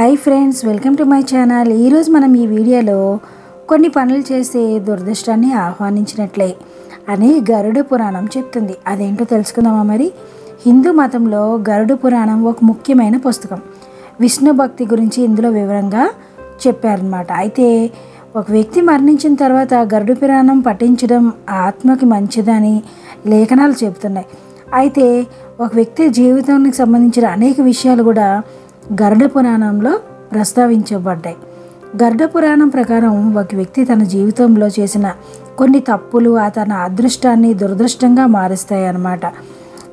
Hi friends welcome to my channel ఈరోజు మనం ఈ వీడియోలో కొన్ని పనులు చేసే దురదృష్టాన్ని ఆహ్వానించినట్లే అని గరుడ పురాణం చెప్తుంది. అదేంటో తెలుసుకుందామా మరి? హిందూ మతంలో గరుడ పురాణం ఒక ముఖ్యమైన పుస్తకం. విష్ణు భక్తి గురించి ఇందులో వివరంగా చెప్పారనమాట అయితే ఒక వ్యక్తి మరణించిన తర్వాత గరుడ పురాణం పఠించడం ఆత్మకి మంచిదని లేఖనాలు చెబుతున్నాయి. అయితే ఒక వ్యక్తి జీవితానికి సంబంధించిన అనేక విషయాలు కూడా గరుడ పురాణంలో ప్రస్తావించబడ్డాయి. గరుడ పురాణం ప్రకారం ఒక వ్యక్తి తన జీవితంలో చేసిన కొన్ని తప్పులు తన అదృష్టాన్ని దురదృష్టంగా మారుస్తాయి అన్నమాట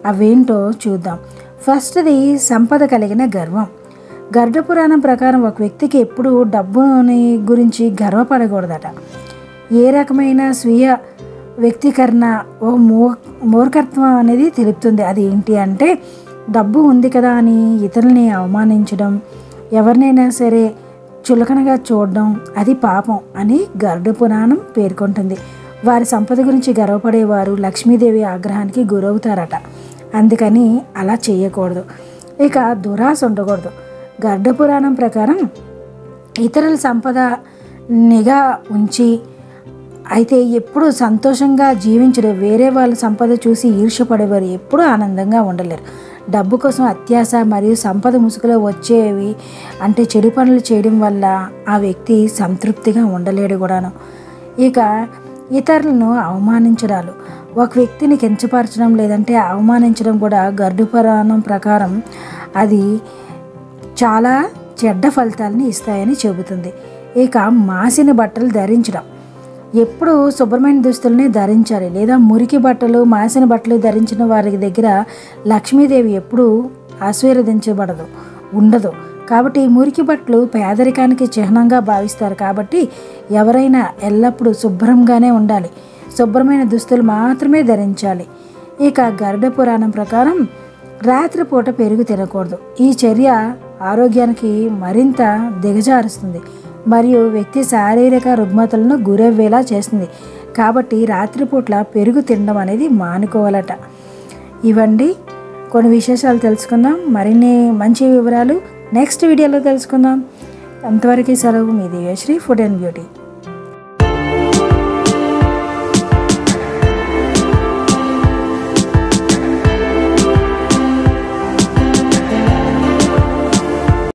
అవేంటో చూద్దాం. ఫస్ట్ది సంపద కలిగిన గర్వం. గరుడ పురాణం ప్రకారం ఒక వ్యక్తికి ఎప్పుడూ డబ్బుని గురించి గర్వపడకూడదట. ఏ రకమైన స్వీయ వ్యక్తీకరణ ఓ మూ మూర్ఖత్వం అనేది తెలుపుతుంది. అది ఏంటి అంటే డబ్బు ఉంది కదా అని ఇతరుల్ని అవమానించడం ఎవరినైనా సరే చులకనగా చూడడం అది పాపం అని గరుడ పురాణం పేర్కొంటుంది. వారి సంపద గురించి గర్వపడేవారు లక్ష్మీదేవి ఆగ్రహానికి గురవుతారట. అందుకని అలా చేయకూడదు. ఇక దురాశ ఉండకూడదు. గరుడ పురాణం ప్రకారం ఇతరుల సంపద నిఘా ఉంచి అయితే ఎప్పుడు సంతోషంగా జీవించరు వేరే వాళ్ళ సంపద చూసి ఈర్ష్యపడేవారు ఎప్పుడూ ఆనందంగా ఉండలేరు. డబ్బు కోసం అత్యాశ మరియు సంపద ముసుగులో వచ్చేవి అంటే చెడు పనులు చేయడం వల్ల ఆ వ్యక్తి సంతృప్తిగా ఉండలేడు కూడాను. ఇక ఇతరులను అవమానించడాలు. ఒక వ్యక్తిని కించపరచడం లేదంటే అవమానించడం కూడా గరుడు పురాణం ప్రకారం అది చాలా చెడ్డ ఫలితాలని ఇస్తాయని చెబుతుంది. ఇక మాసిన బట్టలు ధరించడం. ఎప్పుడు శుభ్రమైన దుస్తుల్ని ధరించాలి. లేదా మురికి బట్టలు మాసిన బట్టలు ధరించిన వారి దగ్గర లక్ష్మీదేవి ఎప్పుడూ ఆశీర్వదించబడదు ఉండదు. కాబట్టి మురికి బట్టలు పేదరికానికి చిహ్నంగా భావిస్తారు. కాబట్టి ఎవరైనా ఎల్లప్పుడూ శుభ్రంగానే ఉండాలి. శుభ్రమైన దుస్తులు మాత్రమే ధరించాలి. ఇక గరుడ పురాణం ప్రకారం రాత్రిపూట పెరుగు తినకూడదు. ఈ చర్య ఆరోగ్యానికి మరింత దిగజారుస్తుంది. మరియు వ్యక్తి శారీరక రుగ్మతలను గురవ్వేలా చేస్తుంది. కాబట్టి రాత్రిపూట్ల పెరుగు తినడం అనేది మానుకోవాలట. ఇవండి కొన్ని విశేషాలు తెలుసుకుందాం. మరిన్ని మంచి వివరాలు నెక్స్ట్ వీడియోలో తెలుసుకుందాం. అంతవరకు సెలవు మీ దివ్యశ్రీ ఫుడ్ అండ్ బ్యూటీ.